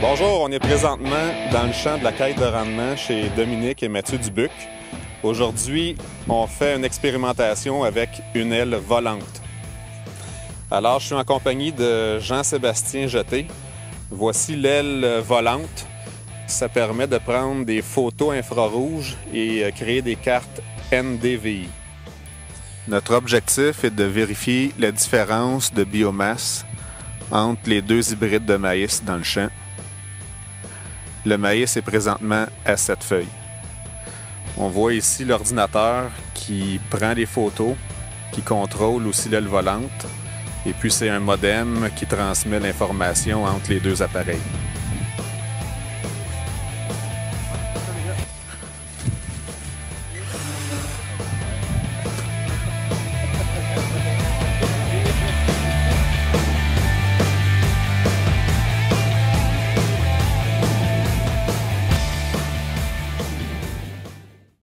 Bonjour, on est présentement dans le champ de la quête de rendement chez Dominique et Mathieu Dubuc. Aujourd'hui, on fait une expérimentation avec une aile volante. Alors, je suis en compagnie de Jean-Sébastien Jeté. Voici l'aile volante. Ça permet de prendre des photos infrarouges et euh, créer des cartes NDVI. Notre objectif est de vérifier la différence de biomasse entre les deux hybrides de maïs dans le champ. Le maïs est présentement à cette feuille. On voit ici l'ordinateur qui prend les photos, qui contrôle aussi l'aile volante, et puis c'est un modem qui transmet l'information entre les deux appareils.